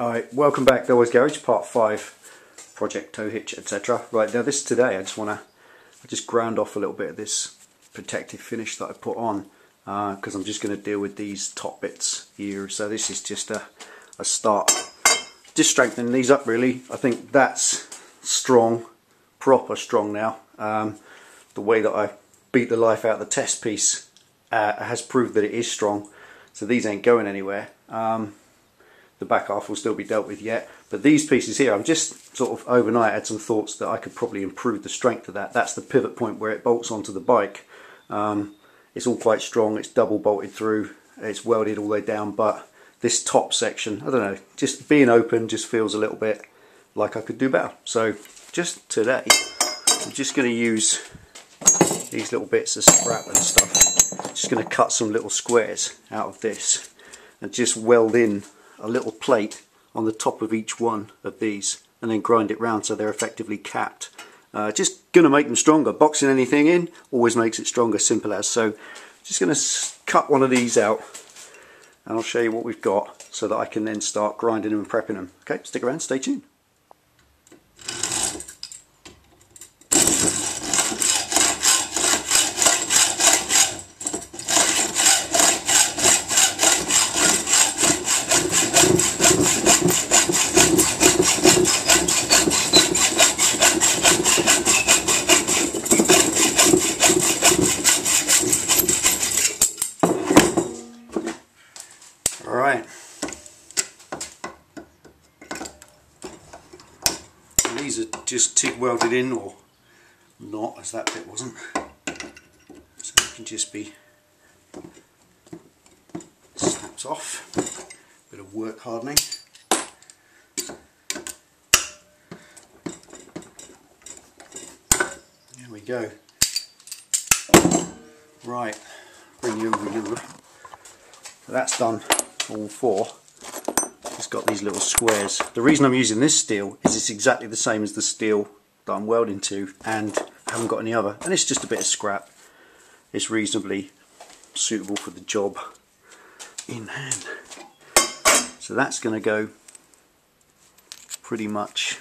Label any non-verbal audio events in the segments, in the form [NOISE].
Alright, welcome back to Delboy's Garage, part 5, project tow hitch, etc. Right, now this today, I just want to I just ground off a little bit of this protective finish that I put on because uh, I'm just going to deal with these top bits here. So this is just a, a start, just strengthening these up really. I think that's strong, proper strong now. Um, the way that I beat the life out of the test piece uh, has proved that it is strong. So these ain't going anywhere. Um, the back half will still be dealt with yet. But these pieces here, I'm just sort of overnight had some thoughts that I could probably improve the strength of that. That's the pivot point where it bolts onto the bike. Um, it's all quite strong, it's double bolted through, it's welded all the way down, but this top section, I don't know, just being open just feels a little bit like I could do better. So just today, I'm just going to use these little bits of scrap and stuff. Just going to cut some little squares out of this and just weld in a little plate on the top of each one of these and then grind it round so they're effectively capped. Uh, just going to make them stronger. Boxing anything in always makes it stronger, simple as. So just going to cut one of these out and I'll show you what we've got so that I can then start grinding them and prepping them. Okay, stick around, stay tuned. Alright. These are just TIG welded in or not as that bit wasn't. So it can just be snapped off. Bit of work hardening. There we go. Right, bring you over So that's done all four got these little squares. The reason I'm using this steel is it's exactly the same as the steel that I'm welding to and I haven't got any other. And it's just a bit of scrap. It's reasonably suitable for the job in hand. So that's going to go pretty much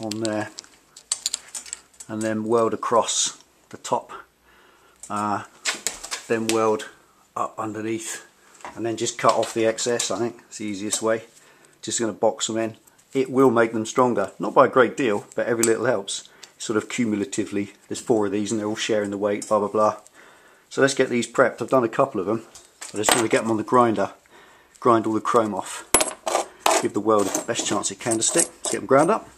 on there and then weld across the top uh, then weld up underneath and then just cut off the excess I think. It's the easiest way. Just going to box them in. It will make them stronger. Not by a great deal but every little helps. Sort of cumulatively there's four of these and they're all sharing the weight blah blah blah. So let's get these prepped. I've done a couple of them. I just want to get them on the grinder. Grind all the chrome off. Give the weld the best chance it can to stick. Let's get them ground up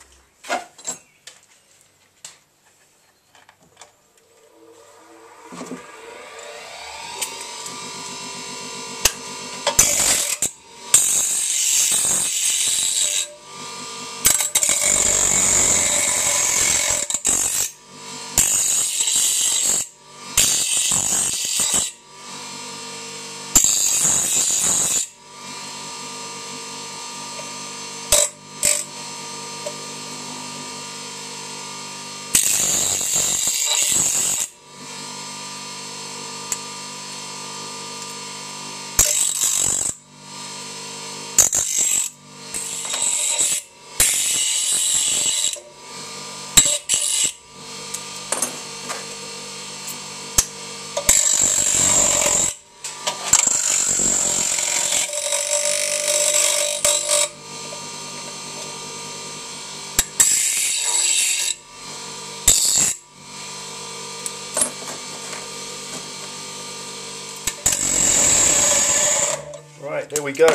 Right, there we go.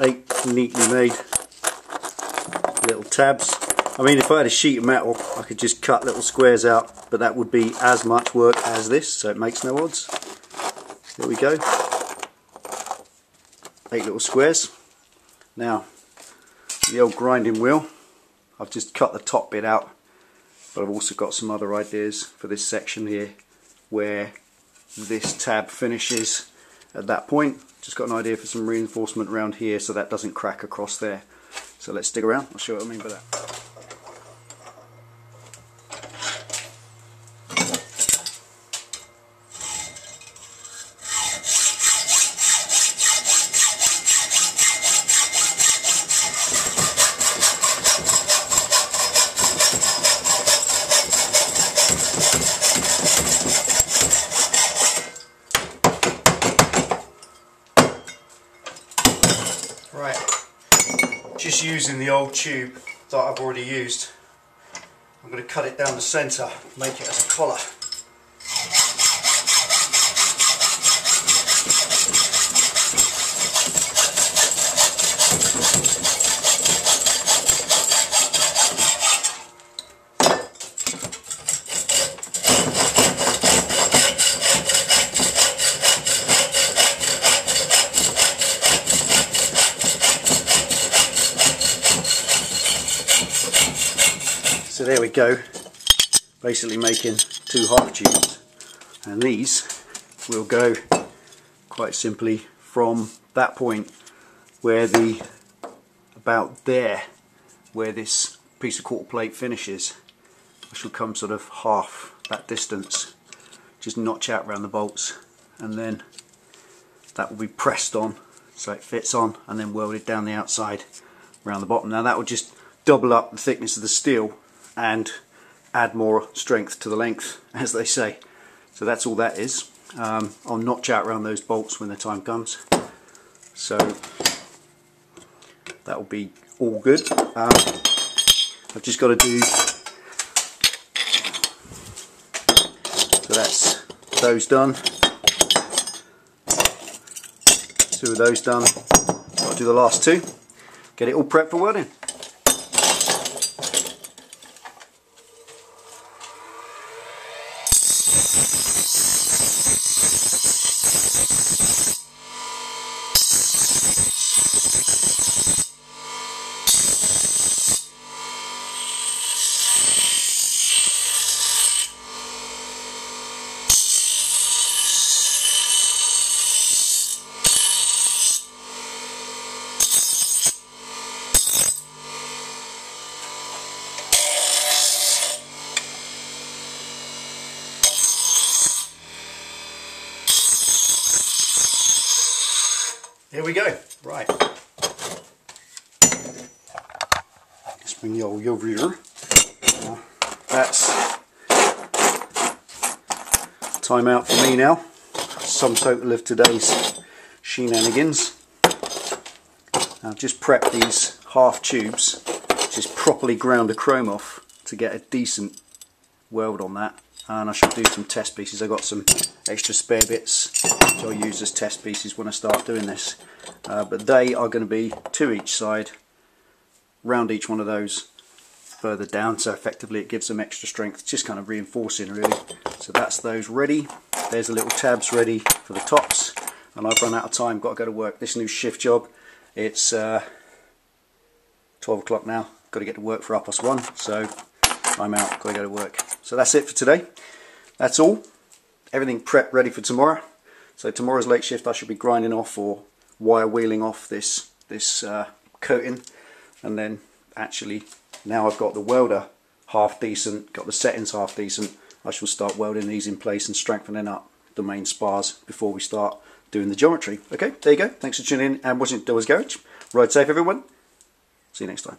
Eight neatly made little tabs. I mean, if I had a sheet of metal, I could just cut little squares out, but that would be as much work as this, so it makes no odds. There we go. Eight little squares. Now, the old grinding wheel, I've just cut the top bit out, but I've also got some other ideas for this section here, where this tab finishes at that point. Just got an idea for some reinforcement around here so that doesn't crack across there. So let's stick around, I'll show you what I mean by that. Right, just using the old tube that I've already used, I'm going to cut it down the centre, make it as a collar. So there we go, basically making two half tubes. And these will go quite simply from that point where the, about there, where this piece of quarter plate finishes. I shall come sort of half that distance, just notch out around the bolts and then that will be pressed on so it fits on and then welded down the outside around the bottom. Now that will just double up the thickness of the steel and add more strength to the length [LAUGHS] as they say. So that's all that is. Um, I'll notch out around those bolts when the time comes. So that will be all good. Um, I've just got to do so that's those done. Two of those done. I'll do the last two. Get it all prepped for welding Thank you. Here we go. Right. Just bring you all over here. Uh, that's time out for me now. Sum total of today's shenanigans. Now just prep these half tubes, just properly ground the chrome off to get a decent weld on that and I shall do some test pieces. I've got some extra spare bits which I'll use as test pieces when I start doing this. Uh, but they are going to be to each side, round each one of those further down so effectively it gives them extra strength, just kind of reinforcing really. So that's those ready. There's the little tabs ready for the tops and I've run out of time, got to go to work. This new shift job, it's uh, 12 o'clock now, got to get to work for past one so I'm out, got to go to work. So that's it for today. That's all. Everything prepped ready for tomorrow. So tomorrow's late shift I should be grinding off or wire wheeling off this this uh, coating and then actually now I've got the welder half decent, got the settings half decent, I shall start welding these in place and strengthening up the main spars before we start doing the geometry. Okay, there you go. Thanks for tuning in and watching Delboy's Garage. Ride safe everyone. See you next time.